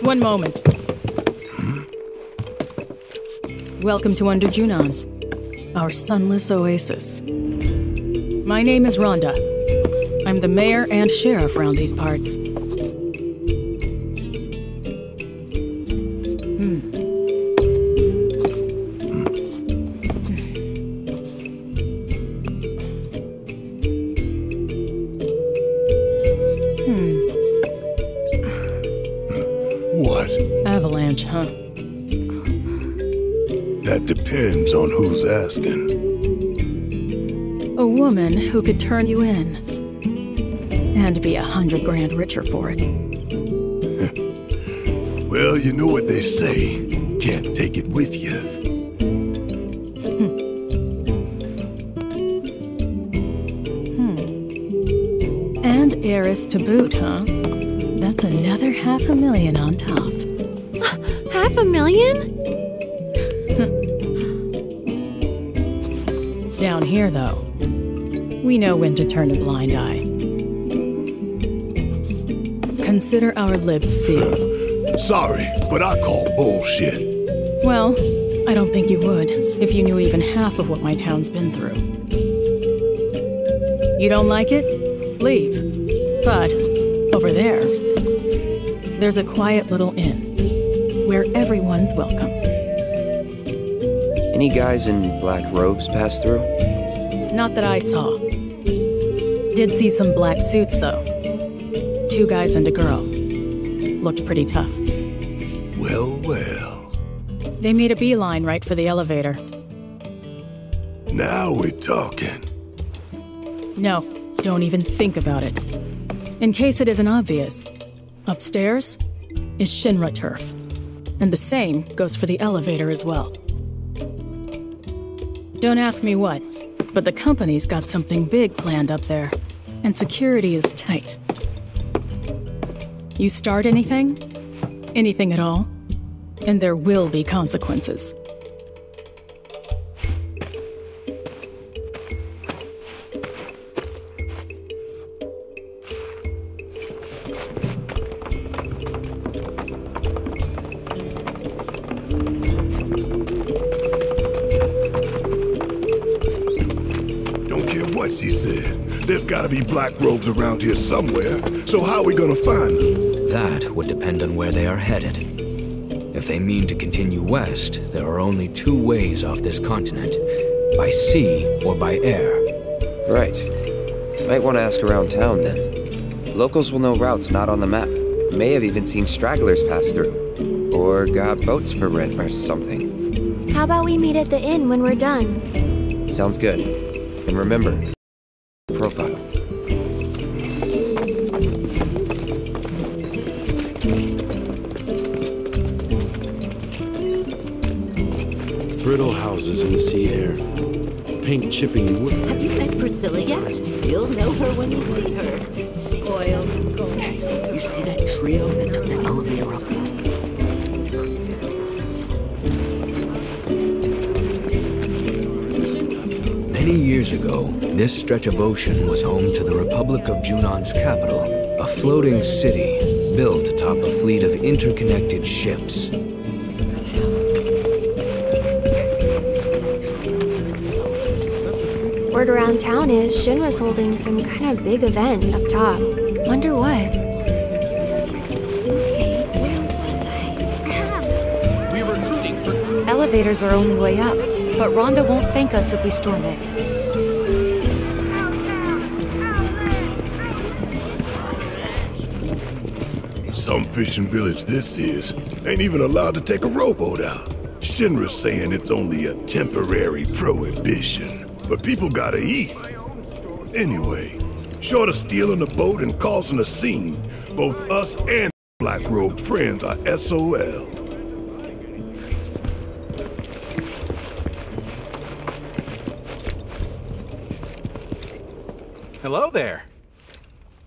One moment. Welcome to Under Junon, our sunless oasis. My name is Rhonda. I'm the mayor and sheriff around these parts. Asking. A woman who could turn you in. And be a hundred grand richer for it. Well, you know what they say. Can't take it with you. Hmm. Hmm. And heiress to boot, huh? That's another half a million on top. Half a million? Here, though, we know when to turn a blind eye. Consider our lips sealed. Sorry, but I call bullshit. Well, I don't think you would if you knew even half of what my town's been through. You don't like it? Leave. But over there, there's a quiet little inn where everyone's welcome. Any guys in black robes pass through? Not that I saw. Did see some black suits, though. Two guys and a girl. Looked pretty tough. Well, well. They made a beeline right for the elevator. Now we're talking. No, don't even think about it. In case it isn't obvious, upstairs is Shinra turf. And the same goes for the elevator as well. Don't ask me what, but the company's got something big planned up there, and security is tight. You start anything, anything at all, and there will be consequences. Gotta be black robes around here somewhere. So how are we gonna find them? That would depend on where they are headed. If they mean to continue west, there are only two ways off this continent by sea or by air. Right. Might want to ask around town then. Locals will know routes not on the map. May have even seen stragglers pass through. Or got boats for rent or something. How about we meet at the inn when we're done? Sounds good. And remember, Brittle houses in the sea air. Paint chipping wood. Have you met Priscilla yet? You'll know her when you see her. Oil, gold. You see that trio that took the elevator up? Many years ago, this stretch of ocean was home to the Republic of Junon's capital, a floating city built atop a fleet of interconnected ships. Word around town is Shinra's holding some kind of big event up top. Wonder what? Elevators are only way up, but Rhonda won't thank us if we storm it. Some fishing village this is ain't even allowed to take a rowboat out. Shinra's saying it's only a temporary prohibition. But people gotta eat. Anyway, short of stealing a boat and causing a scene, both us and black robed friends are SOL. Hello there.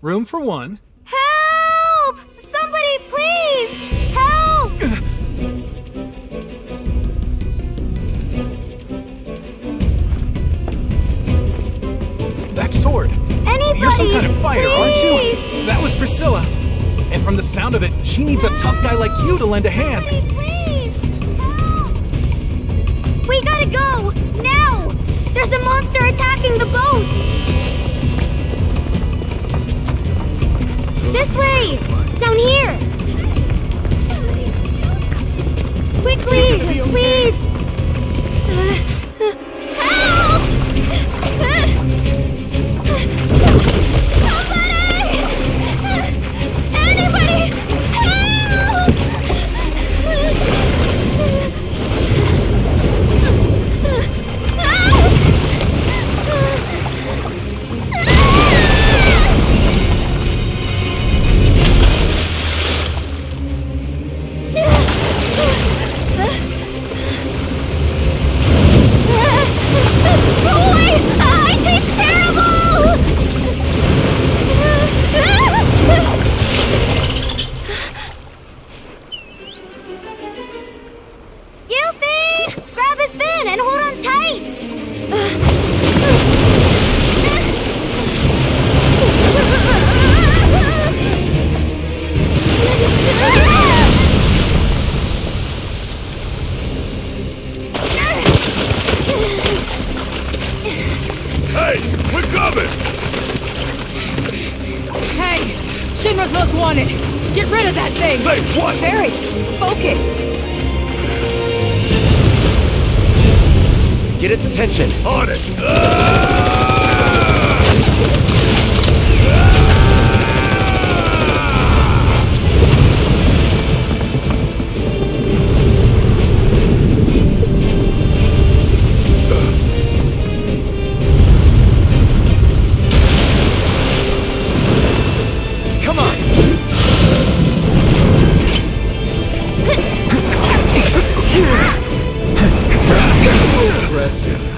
Room for one. Help! Somebody, please! Anybody, You're some kind of fighter, aren't you? That was Priscilla. And from the sound of it, she needs a tough guy like you to lend a hand. Please! We gotta go! Now! There's a monster attacking the boat! This way! Down here! Quickly! Please! Help! Impressive.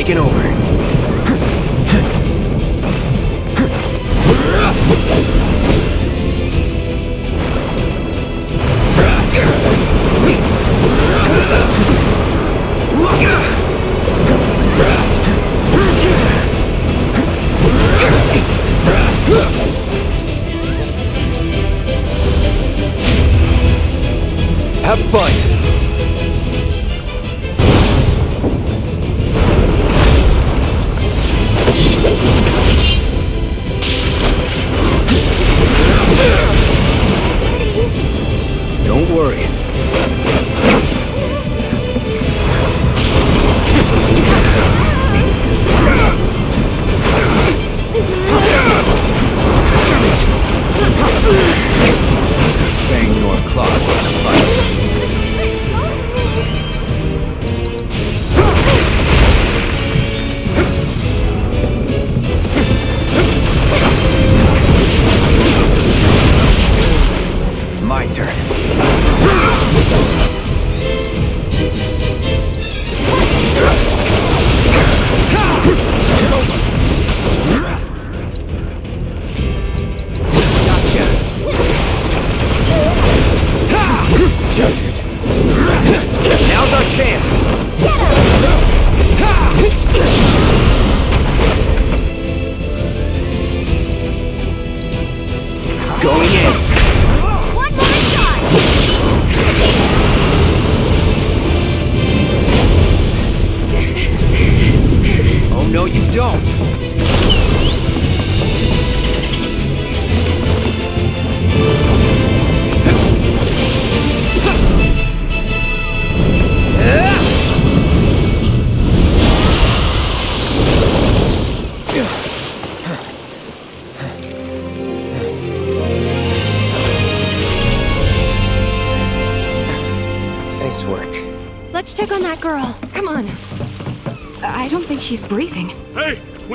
Up. Taking over.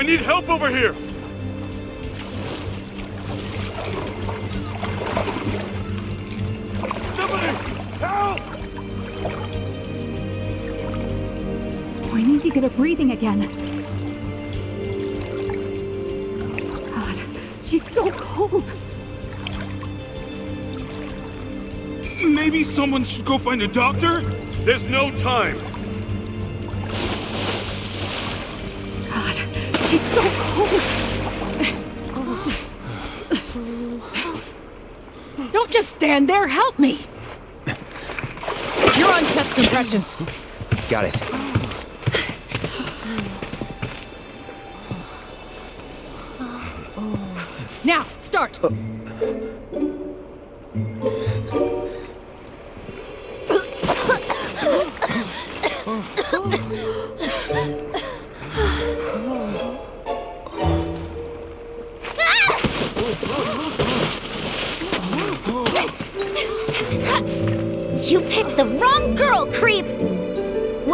We need help over here! We need to get her breathing again. God, she's so cold. Maybe someone should go find a doctor? There's no time. Just stand there, help me! You're on chest compressions. Got it. Now, start! You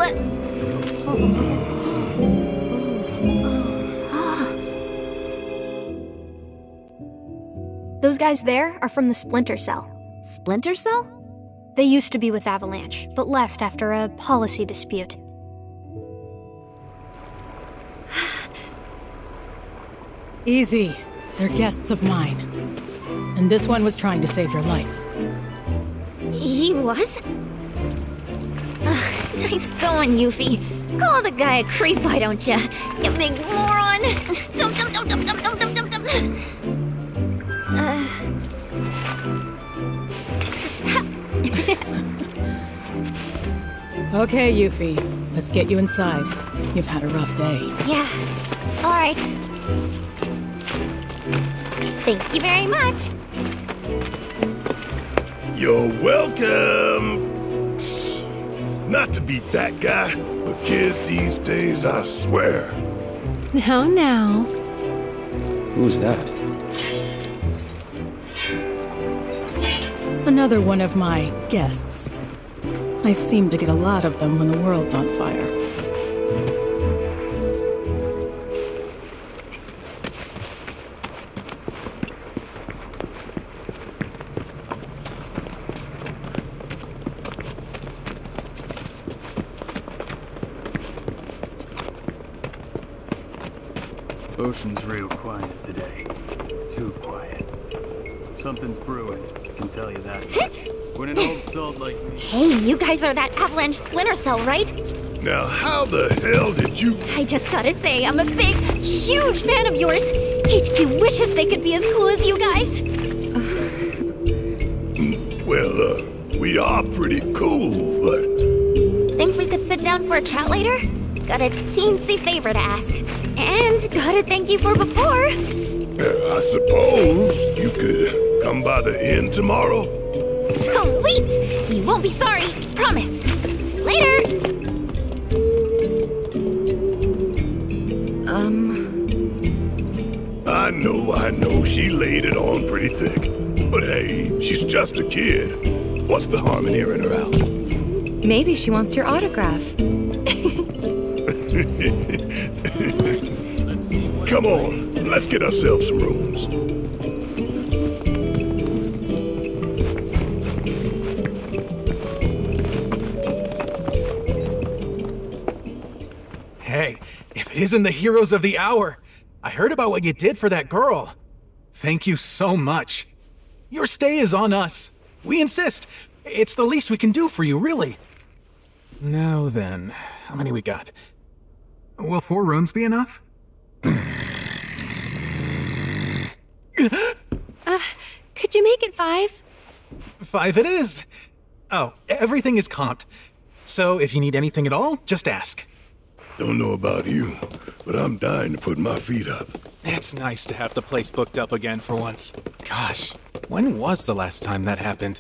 What? Those guys there are from the Splinter Cell. Splinter Cell? They used to be with Avalanche, but left after a policy dispute. Easy. They're guests of mine. And this one was trying to save your life. He was? Ugh, nice going, Yuffie. Call the guy a creep, why don't ya? You big moron! Dum dum dum dum dum dum dum dum dum. Uh. Okay, Yuffie. Let's get you inside. You've had a rough day. yeah. All right. Thank you very much. You're welcome. Psst. Not to be that guy, but kids these days, I swear. Now, now. Who's that? Another one of my guests. I seem to get a lot of them when the world's on fire. Ocean's real quiet today. Too quiet. Something's brewing, can tell you that much. When an old salt like me... Hey, you guys are that Avalanche Splinter Cell, right? Now, how the hell did you... I just gotta say, I'm a big, huge fan of yours. HQ wishes they could be as cool as you guys. Well, uh, we are pretty cool, but Think we could sit down for a chat later? Got a teensy favor to ask. And gotta thank you for before. uh, I suppose you could come by the inn tomorrow. Sweet! You won't be sorry, promise. Later! Um, I know, I know, she laid it on pretty thick. But hey, she's just a kid. What's the harm in hearing her out? maybe she wants your autograph. Come on, let's get ourselves some rooms. Hey, if it isn't the heroes of the hour, I heard about what you did for that girl. Thank you so much. Your stay is on us. We insist. It's the least we can do for you, really. Now then, how many we got? Will four rooms be enough? Uh, could you make it five? Five it is. Oh, everything is comped. So if you need anything at all, just ask. Don't know about you, but but I'm dying to put my feet up. It's nice to have the place booked up again for once. Gosh, when was the last time that happened?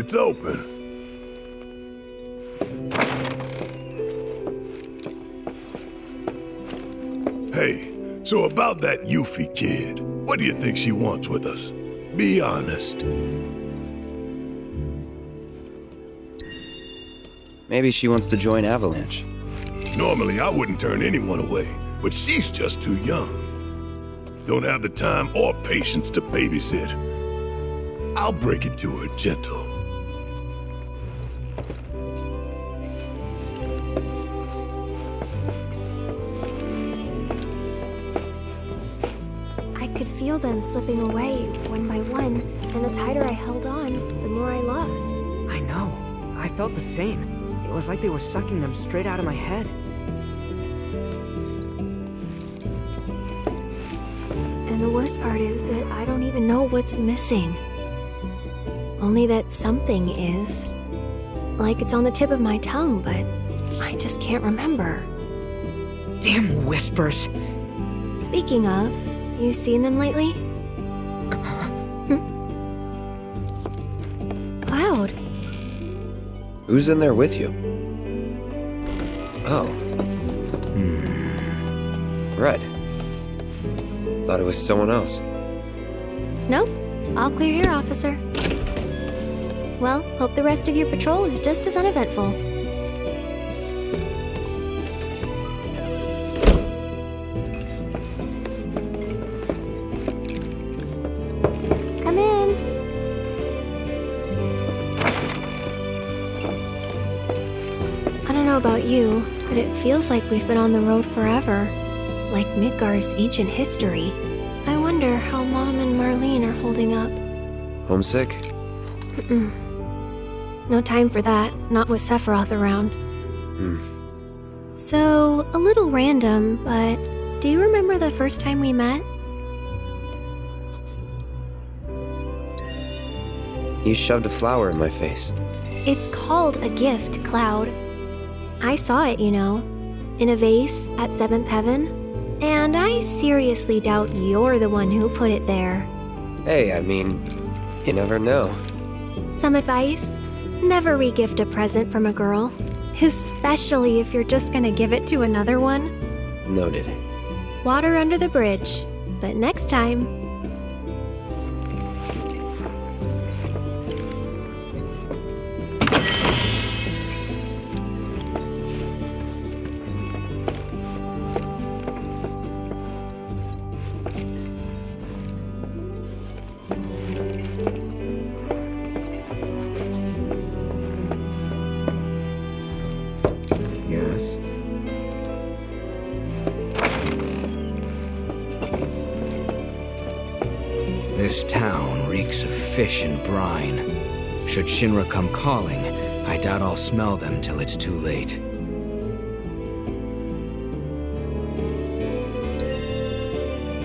It's open. Hey, so about that Yuffie kid, what do you think she wants with us? Be honest. Maybe she wants to join Avalanche. Normally, I wouldn't turn anyone away, but she's just too young. Don't have the time or patience to babysit. I'll break it to her gentle. Like they were sucking them straight out of my head. And the worst part is that I don't even know what's missing. Only that something is. Like it's on the tip of my tongue, but I just can't remember. Damn whispers. Speaking of, you seen them lately? Cloud. Who's in there with you? Oh. Hmm. Red. Thought it was someone else. Nope. All clear here, officer. Well, hope the rest of your patrol is just as uneventful. Feels like we've been on the road forever. Like Midgar's ancient history. I wonder how Mom and Marlene are holding up. Homesick? Mm-mm. No time for that, not with Sephiroth around. Hmm. So, a little random, but do you remember the first time we met? You shoved a flower in my face. It's called a gift, Cloud. I saw it, you know, in a vase at Seventh Heaven, and I seriously doubt you're the one who put it there. Hey, I mean, you never know. Some advice? Never regift a present from a girl, especially if you're just gonna give it to another one. Noted. Water under the bridge, but next time, Shinra come calling, I doubt I'll smell them till it's too late.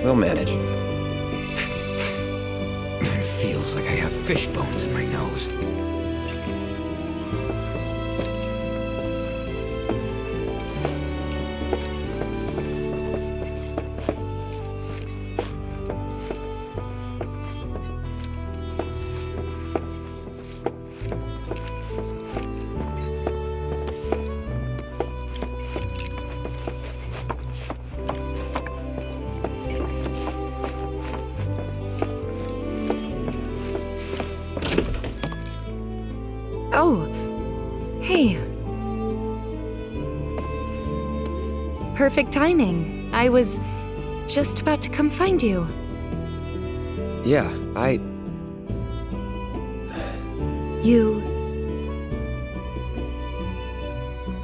We'll manage. It feels like I have fish bones in my nose. Perfect timing. I was just about to come find you. Yeah, I. You.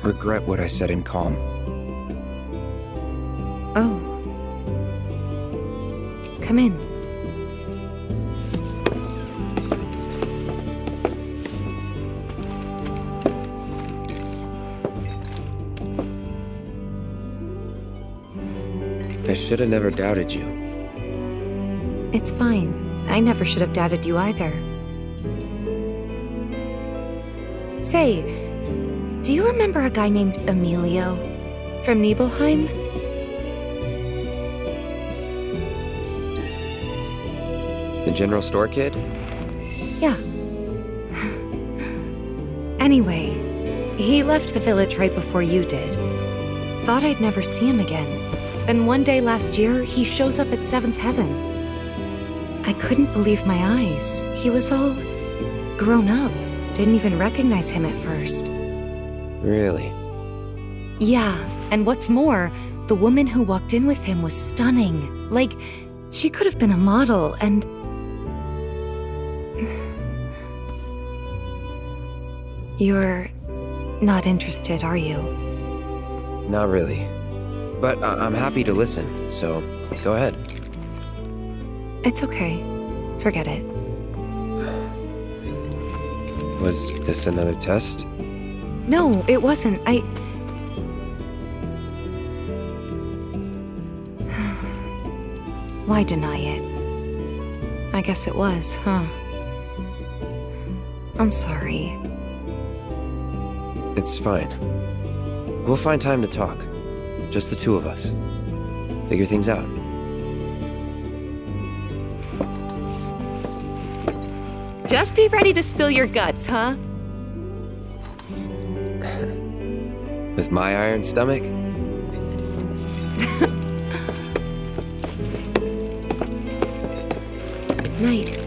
regret what I said in Kalm. Oh. Come in. I should have never doubted you. It's fine. I never should have doubted you either. Say, do you remember a guy named Emilio from Nibelheim? The general store kid? Yeah. Anyway, he left the village right before you did. Thought I'd never see him again. Then one day last year, he shows up at Seventh Heaven. I couldn't believe my eyes. He was all grown up. Didn't even recognize him at first. Really? Yeah, and what's more, the woman who walked in with him was stunning. Like, she could have been a model, and. You're not interested, are you? Not really. But I- I'm happy to listen, so go ahead. It's okay. Forget it. Was this another test? No, it wasn't. I. Why deny it? I guess it was, huh? I'm sorry. It's fine. We'll find time to talk. Just the two of us. Figure things out. Just be ready to spill your guts, huh? With my iron stomach? Night.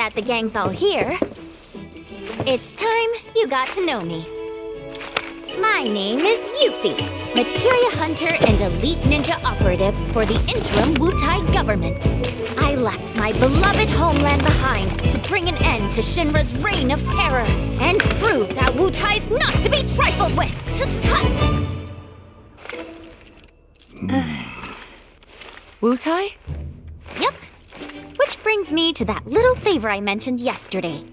That the gang's all here, it's time you got to know me. My name is Yuffie, materia hunter and elite ninja operative for the interim Wutai government. I left my beloved homeland behind to bring an end to Shinra's reign of terror and prove that Wutai's not to be trifled with. Wutai? Which brings me to that little favor I mentioned yesterday.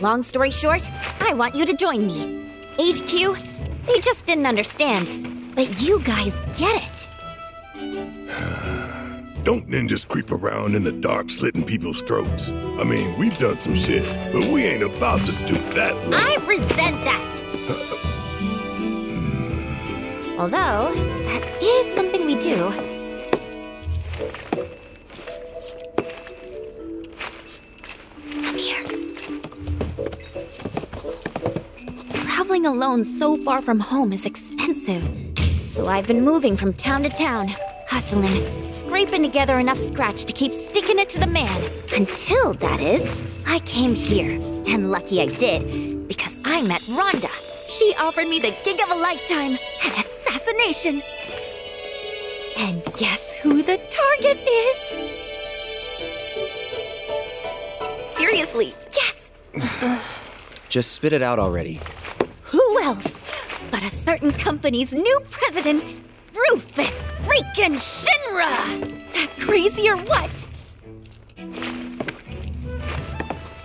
Long story short, I want you to join me. HQ, they just didn't understand, but you guys get it. Don't ninjas creep around in the dark slitting people's throats. I mean, we've done some shit, but we ain't about to stoop that low. I resent that. Hmm. Although, that is something we do. Here. Traveling alone so far from home is expensive. So I've been moving from town to town, hustling, scraping together enough scratch to keep sticking it to the man. Until, that is, I came here. And lucky I did, because I met Rhonda. She offered me the gig of a lifetime an assassination. And guess who the target is? Seriously, guess. just spit it out already. Who else but a certain company's new president, Rufus freaking Shinra! That crazy or what?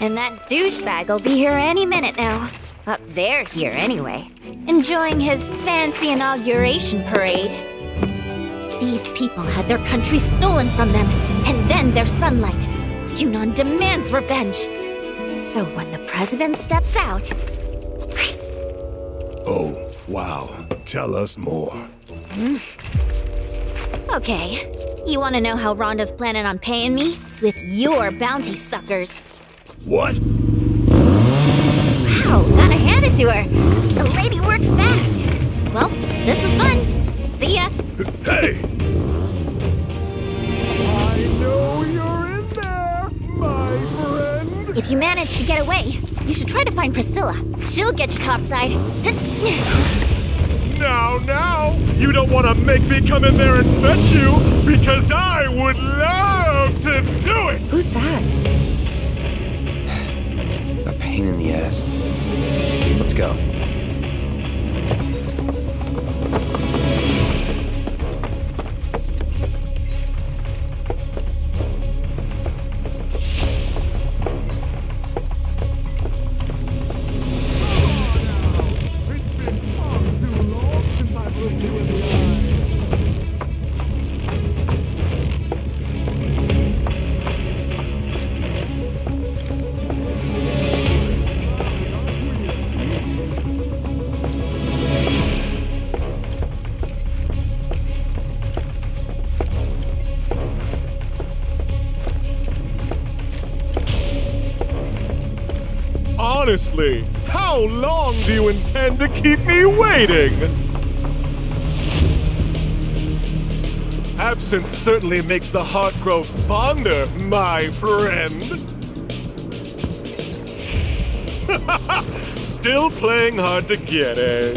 And that douchebag will be here any minute now. Up there here anyway. Enjoying his fancy inauguration parade. These people had their country stolen from them, and then their sunlight. Junon demands revenge. So when the president steps out. oh, wow. Tell us more. Hmm. Okay. You want to know how Rhonda's planning on paying me? With your bounty suckers. What? Wow, gotta hand it to her. The lady works fast. Well, this was fun. See ya. Hey! If you manage to get away, you should try to find Priscilla. She'll get you topside. now, now! You don't want to make me come in there and fetch you, because I would love to do it! Who's that? A pain in the ass. Let's go. Honestly, how long do you intend to keep me waiting? Absence certainly makes the heart grow fonder, my friend. Still playing hard to get, eh?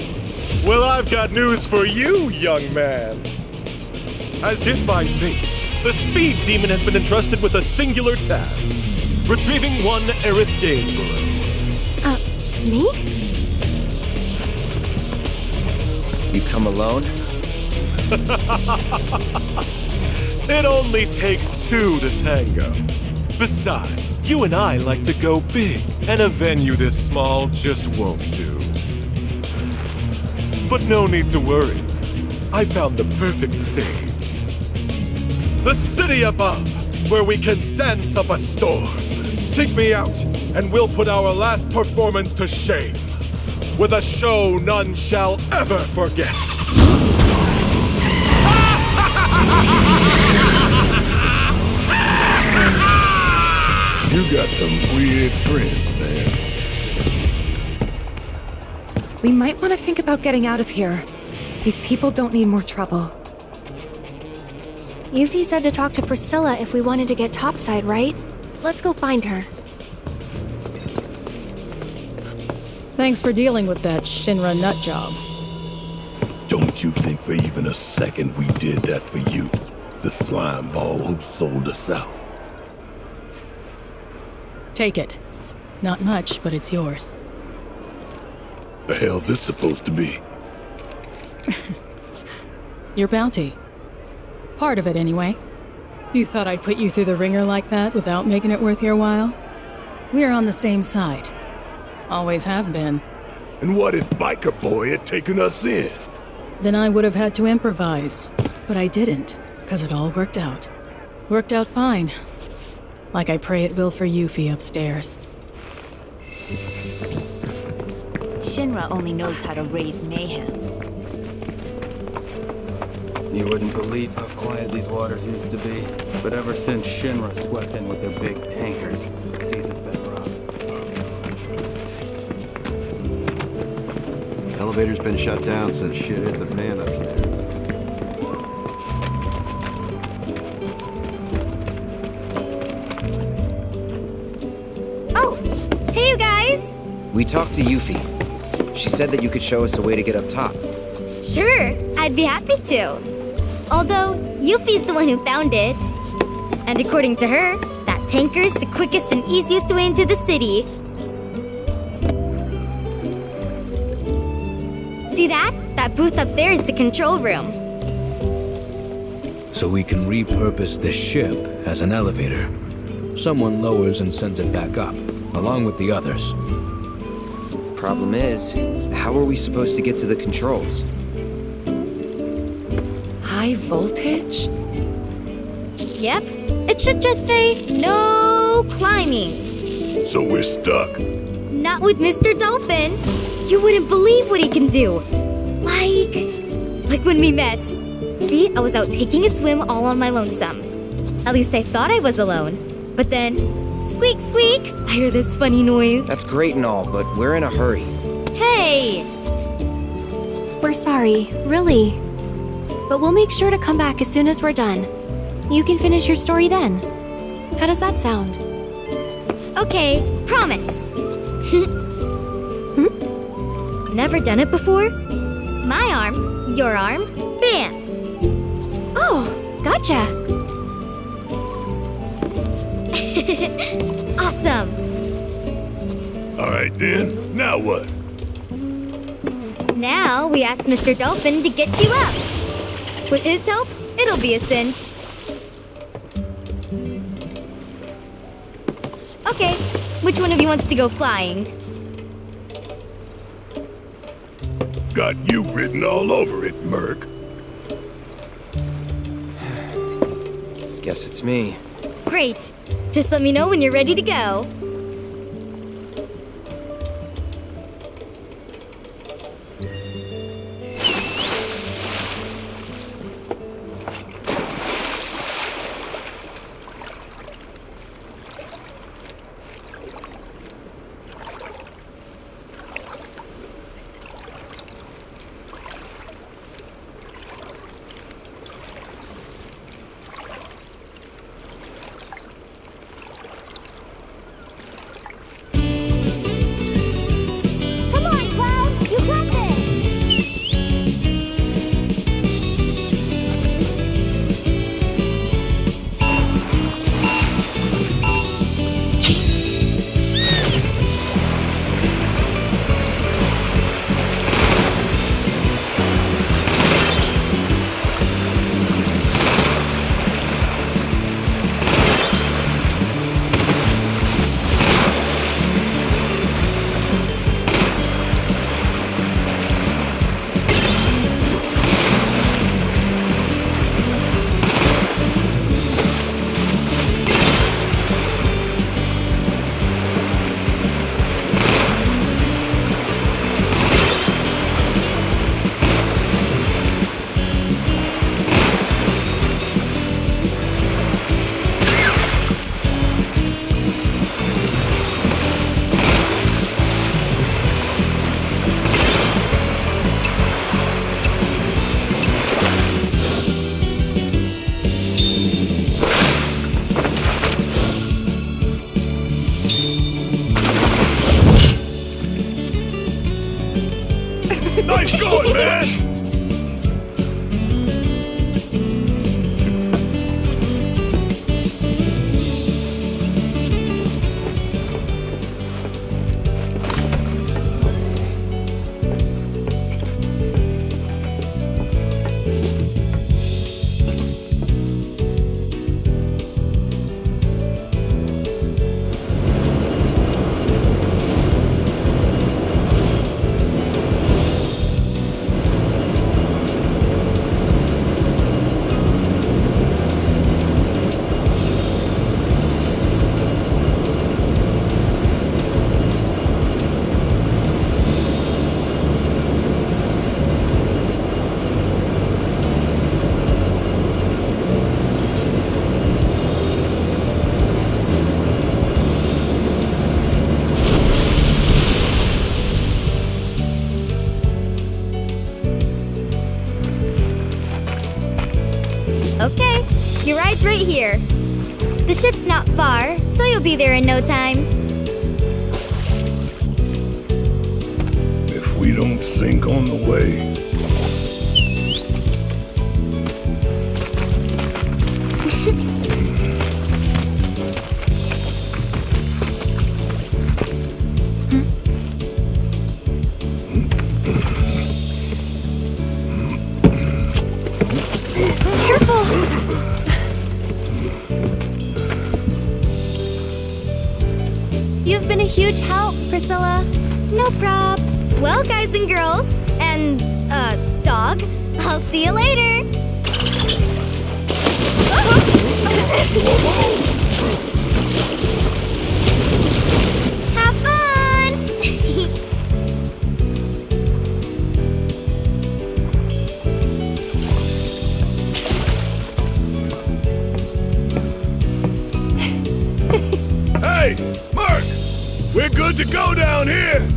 Well, I've got news for you, young man. As if by fate, the Speed Demon has been entrusted with a singular task retrieving one Aerith Gainsborough. Me? You come alone? it only takes two to tango. Besides, you and I like to go big, and a venue this small just won't do. But no need to worry. I found the perfect stage. The city above, where we can dance up a storm. Seek me out, and we'll put our last performance to shame. With a show none shall ever forget. You got some weird friends, man. We might want to think about getting out of here. These people don't need more trouble. Yuffie said to talk to Priscilla if we wanted to get topside, right? Let's go find her. Thanks for dealing with that Shinra nut job. Don't you think for even a second we did that for you? The slime ball who sold us out. Take it. Not much, but it's yours. The hell's this supposed to be? Your bounty. Part of it, anyway. You thought I'd put you through the ringer like that without making it worth your while? We're on the same side. Always have been. And what if Biker Boy had taken us in? Then I would have had to improvise. But I didn't, because it all worked out. Worked out fine. Like I pray it will for Yuffie upstairs. Shinra only knows how to raise mayhem. You wouldn't believe how quiet these waters used to be. But ever since Shinra swept in with their big tankers, the seas have been rough. Elevator's been shut down since shit hit the fan upstairs. Oh, hey you guys! We talked to Yuffie. She said that you could show us a way to get up top. Sure, I'd be happy to. Although, Yuffie's the one who found it. And according to her, that tanker's the quickest and easiest way into the city. See that? That booth up there is the control room. so we can repurpose this ship as an elevator. Someone lowers and sends it back up, along with the others. Problem is, how are we supposed to get to the controls? High voltage? Yep. It should just say no climbing. So we're stuck. Not with Mr. Dolphin. You wouldn't believe what he can do. Like. like when we met. See, I was out taking a swim all on my lonesome. At least I thought I was alone. But then, squeak, squeak, I hear this funny noise. That's great and all, but we're in a hurry. Hey! We're sorry, really. But we'll make sure to come back as soon as we're done. You can finish your story then. How does that sound? Okay, promise. Hmm? Never done it before? My arm, your arm, bam! Oh, gotcha. awesome! Alright then, now what? Now we ask Mr. Dolphin to get you up. With his help, it'll be a cinch. Okay, which one of you wants to go flying? Got you written all over it, Merc. Guess it's me. Great. Just let me know when you're ready to go. Ride's right here. The ship's not far, so you'll be there in no time. If we don't sink on the way, you later. Have fun! Hey, Mark! We're good to go down here!